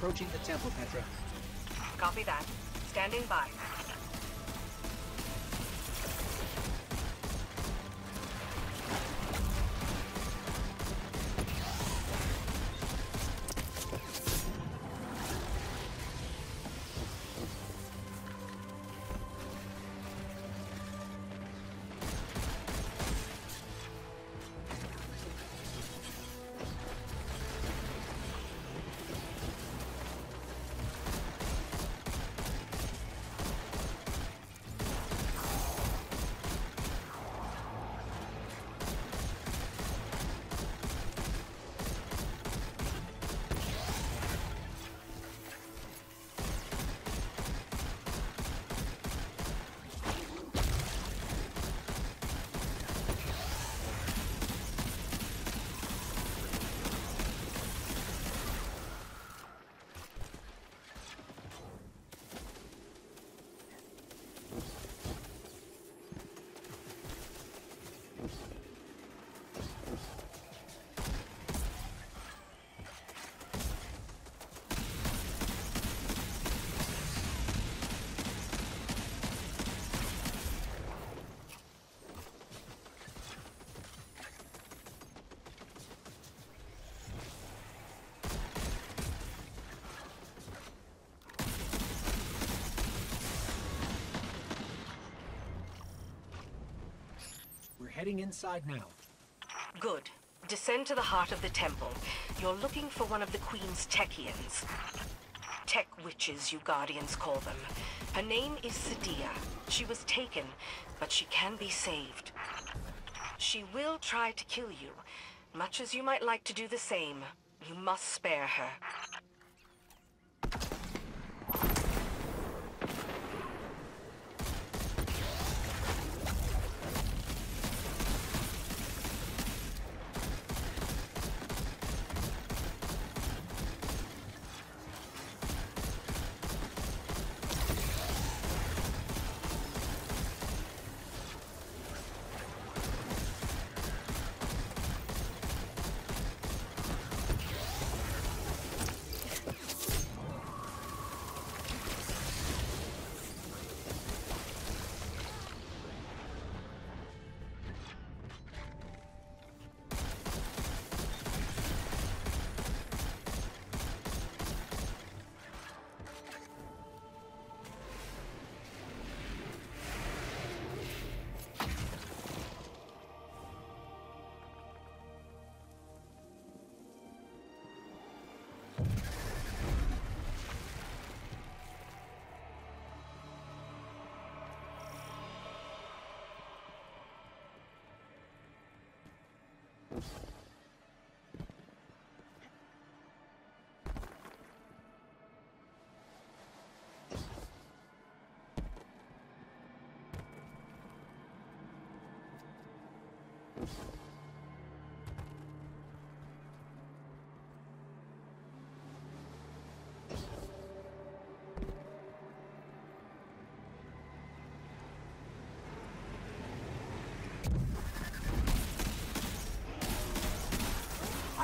approaching the temple, Petra. Copy that. Standing by. Heading inside now. Good. Descend to the heart of the temple. You're looking for one of the Queen's Techeuns. Tech witches, you Guardians call them. Her name is Sedia. She was taken, but she can be saved. She will try to kill you. Much as you might like to do the same, you must spare her.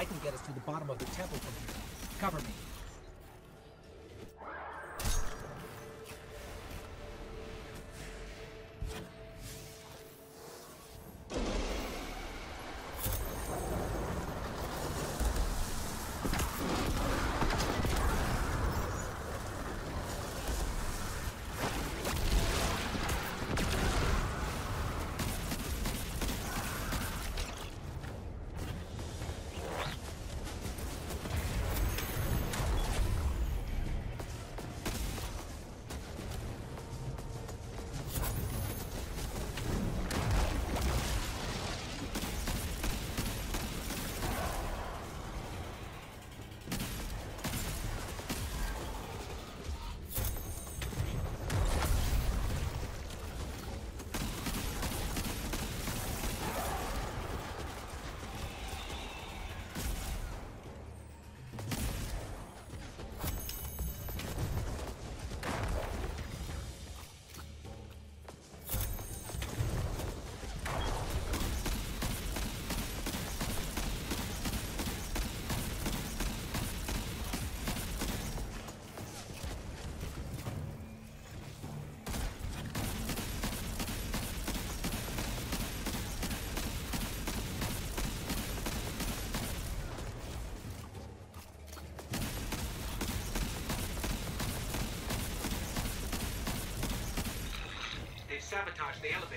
I can get us to the bottom of the temple from here. Cover me. The elevator.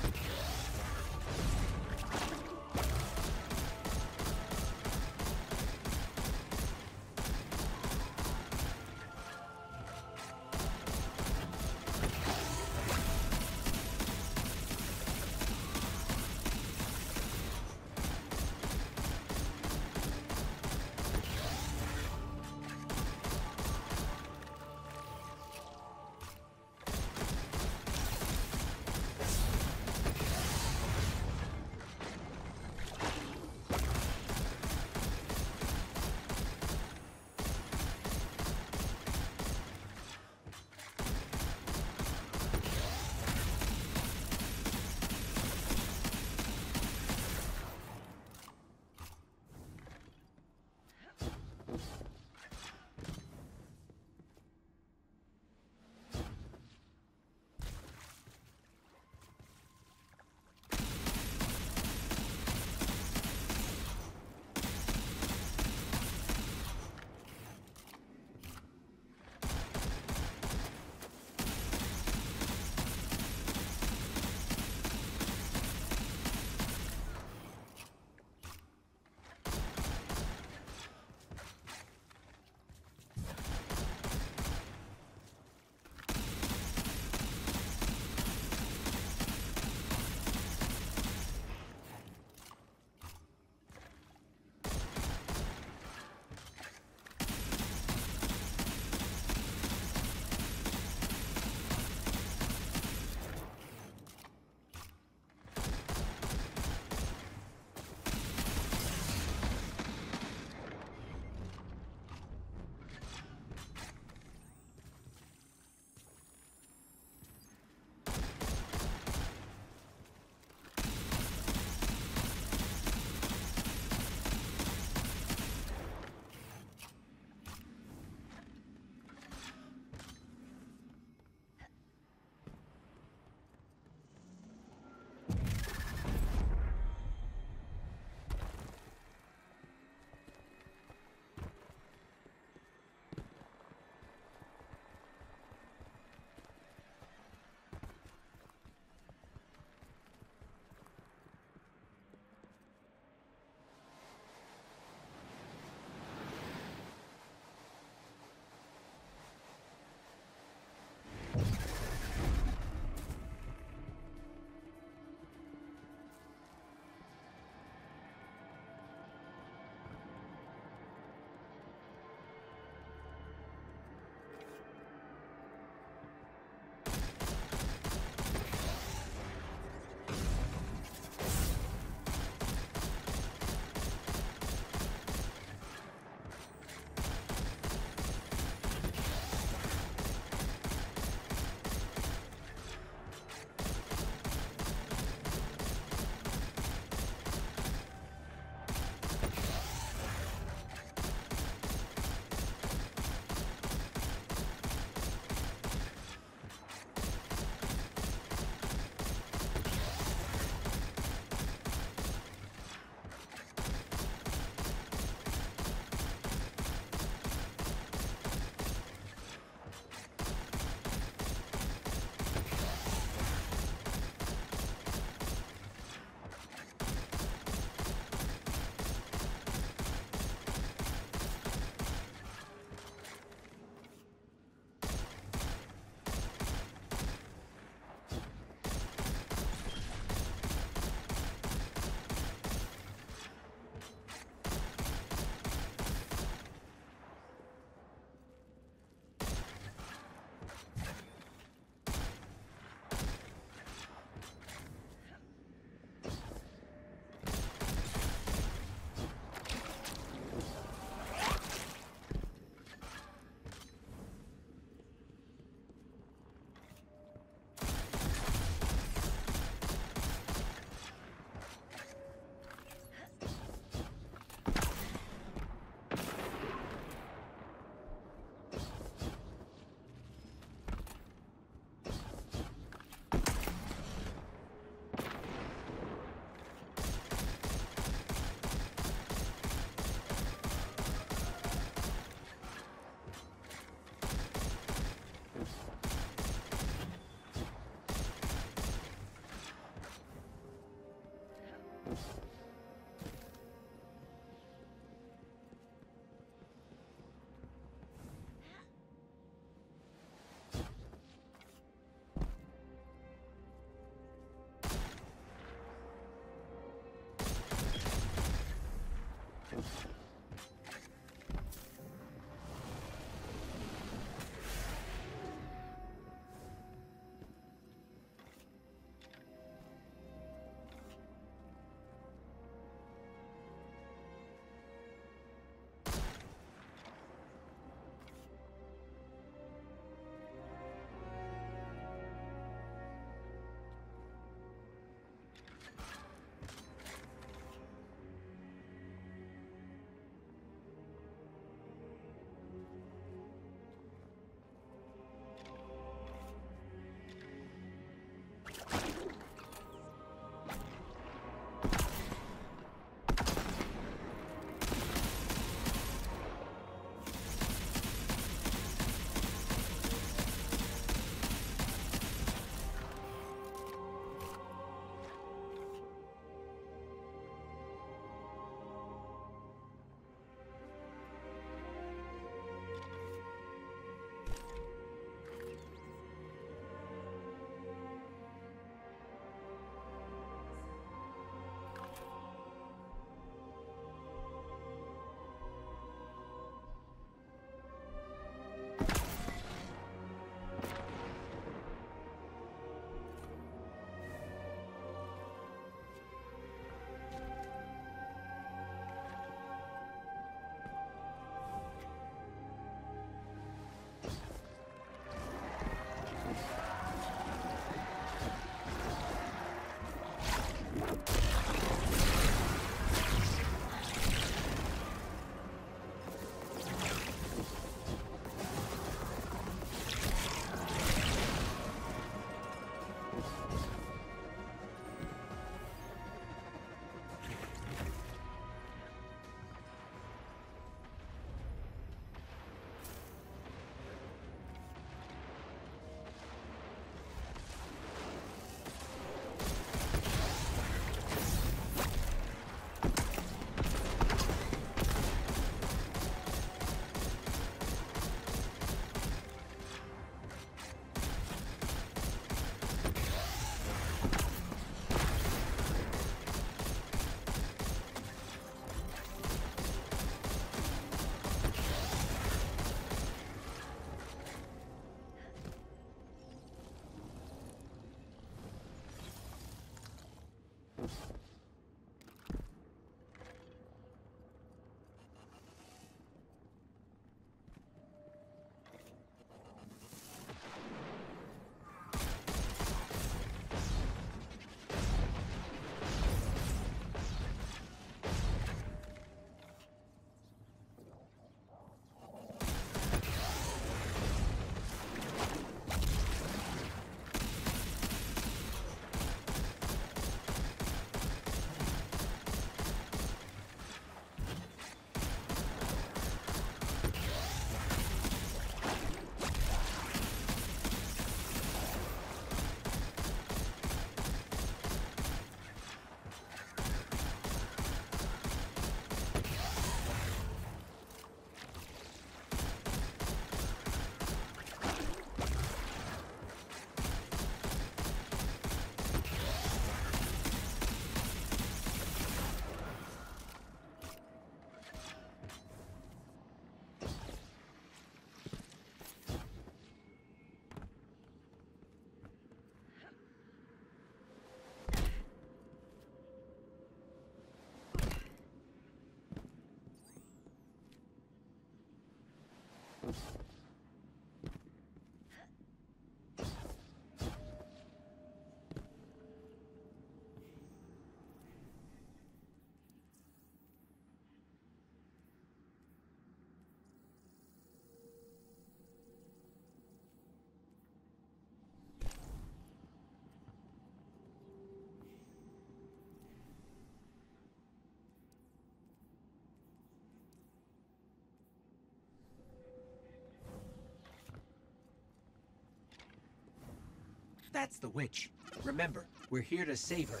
That's the witch. Remember, we're here to save her.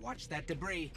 Watch that debris.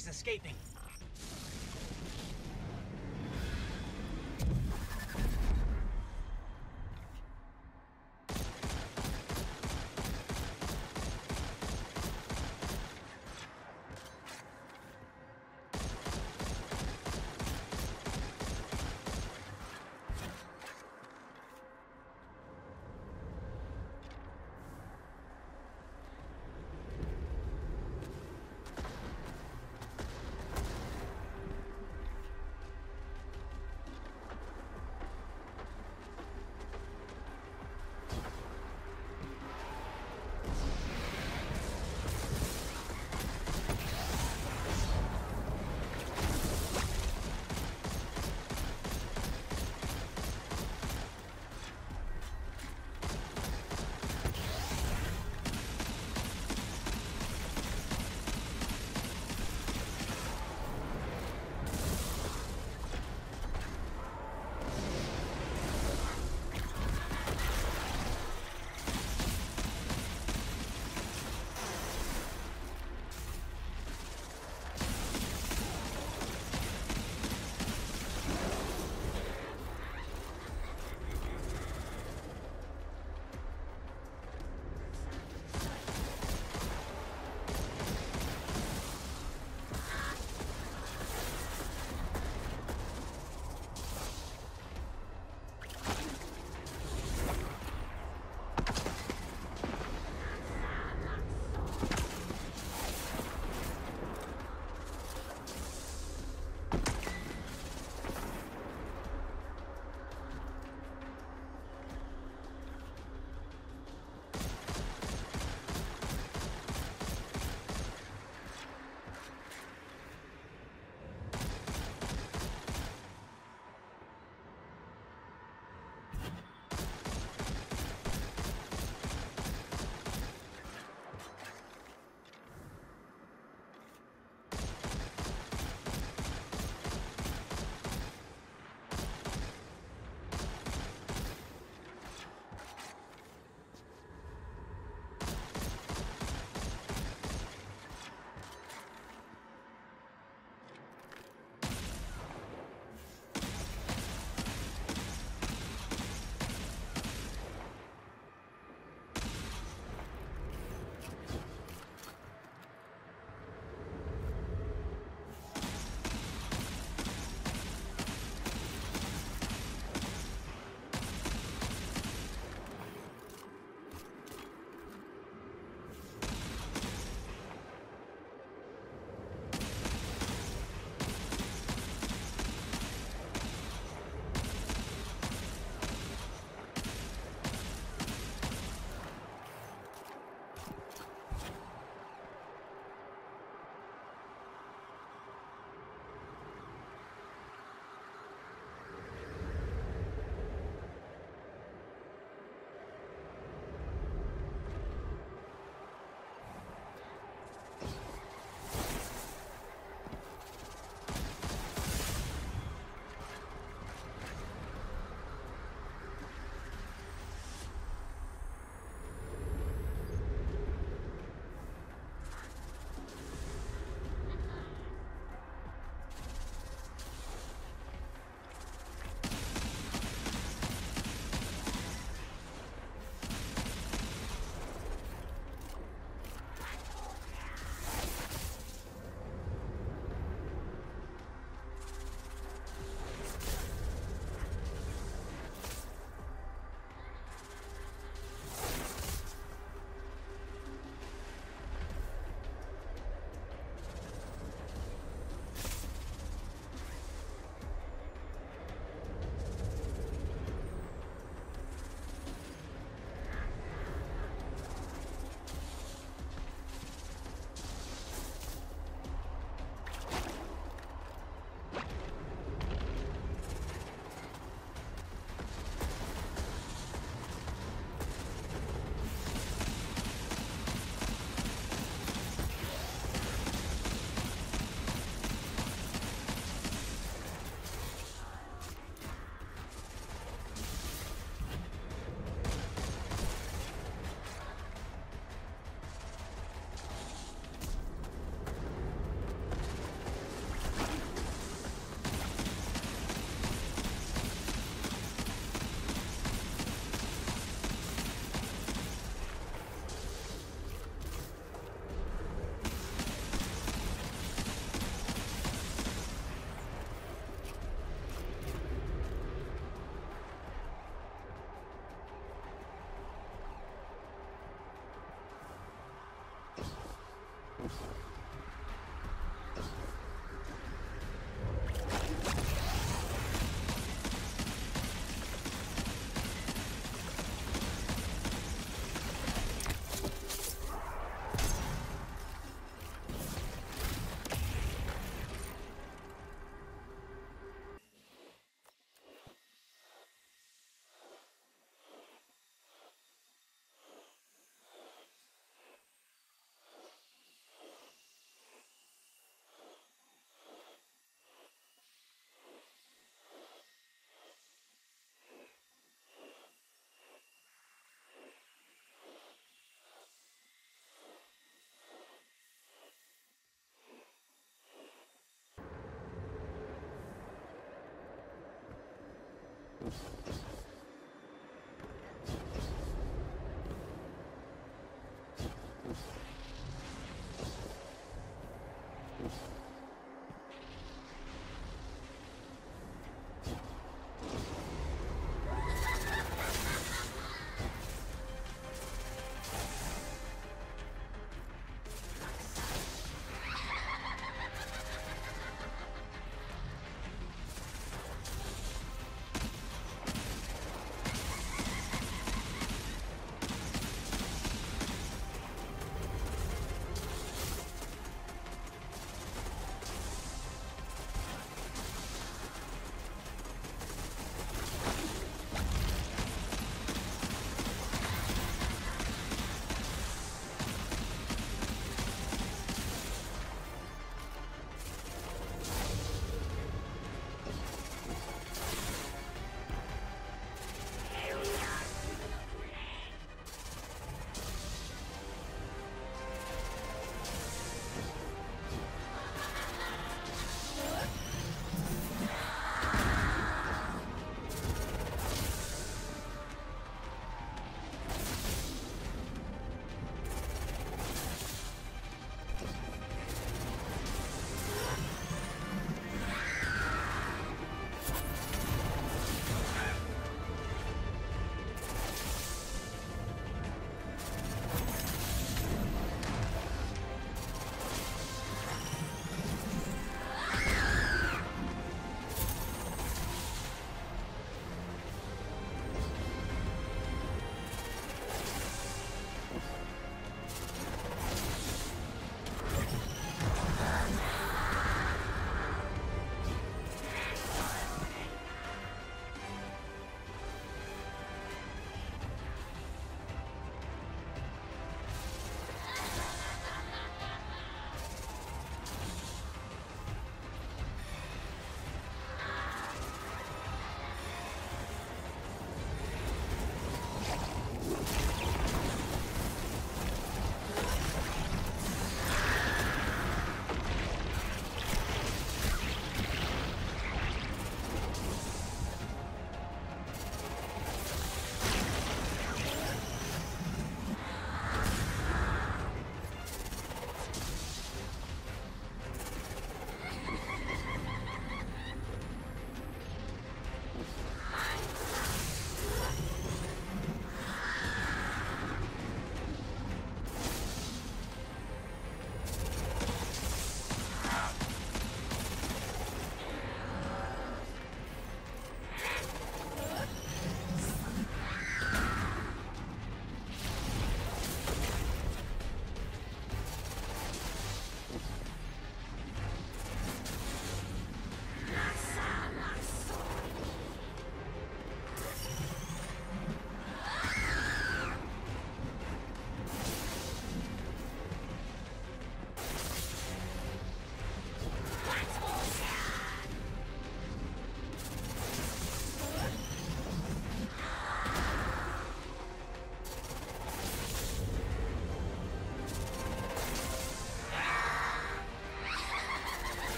She's escaping.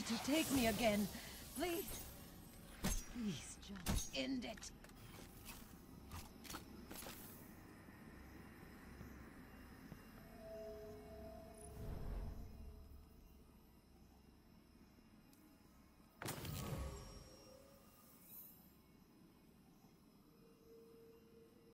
To take me again. Please. Please just end it.